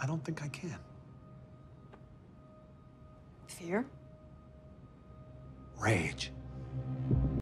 I don't think I can. Fear? Rage.